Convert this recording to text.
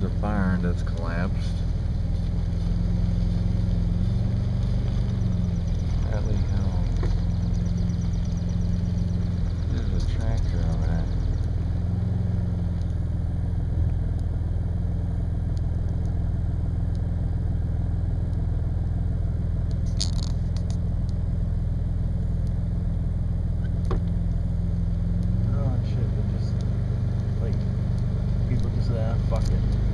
the barn that's collapsed. Bradley Hill. There's a tractor over there. fuck it.